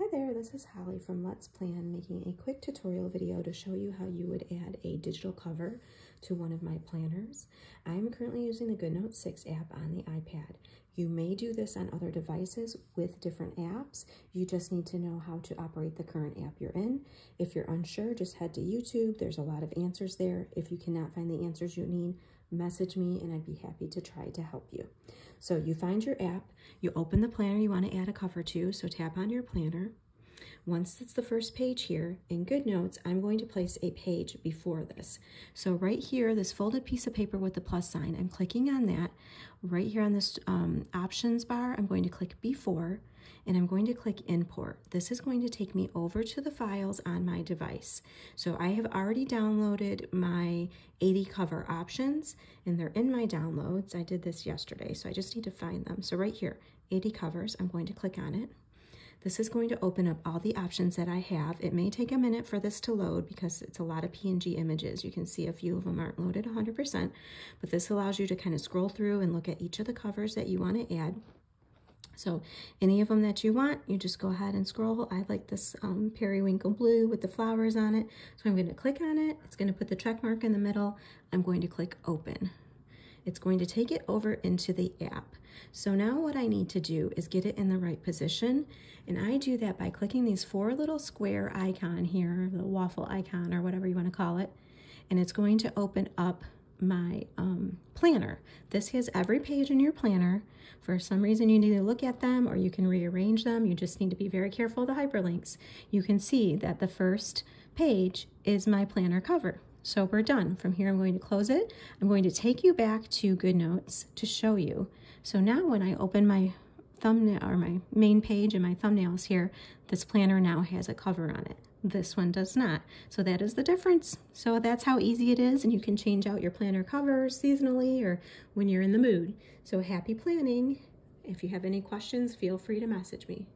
Hi there, this is Holly from Let's Plan making a quick tutorial video to show you how you would add a digital cover to one of my planners. I'm currently using the GoodNotes 6 app on the iPad. You may do this on other devices with different apps. You just need to know how to operate the current app you're in. If you're unsure, just head to YouTube. There's a lot of answers there. If you cannot find the answers you need, message me and I'd be happy to try to help you. So you find your app, you open the planner you want to add a cover to, so tap on your planner. Once it's the first page here, in GoodNotes, I'm going to place a page before this. So right here, this folded piece of paper with the plus sign, I'm clicking on that. Right here on this um, options bar, I'm going to click before and I'm going to click import. This is going to take me over to the files on my device. So I have already downloaded my 80 cover options and they're in my downloads. I did this yesterday, so I just need to find them. So right here, 80 covers, I'm going to click on it. This is going to open up all the options that I have. It may take a minute for this to load because it's a lot of PNG images. You can see a few of them aren't loaded 100%, but this allows you to kind of scroll through and look at each of the covers that you want to add. So any of them that you want, you just go ahead and scroll. I like this um, periwinkle blue with the flowers on it. So I'm going to click on it. It's going to put the check mark in the middle. I'm going to click open. It's going to take it over into the app. So now what I need to do is get it in the right position. And I do that by clicking these four little square icon here, the waffle icon or whatever you want to call it. And it's going to open up my um, planner. This has every page in your planner. For some reason, you need to look at them or you can rearrange them. You just need to be very careful of the hyperlinks. You can see that the first page is my planner cover. So we're done. From here, I'm going to close it. I'm going to take you back to GoodNotes to show you. So now when I open my thumbnail or my main page and my thumbnails here, this planner now has a cover on it. This one does not. So that is the difference. So that's how easy it is and you can change out your planner covers seasonally or when you're in the mood. So happy planning. If you have any questions, feel free to message me.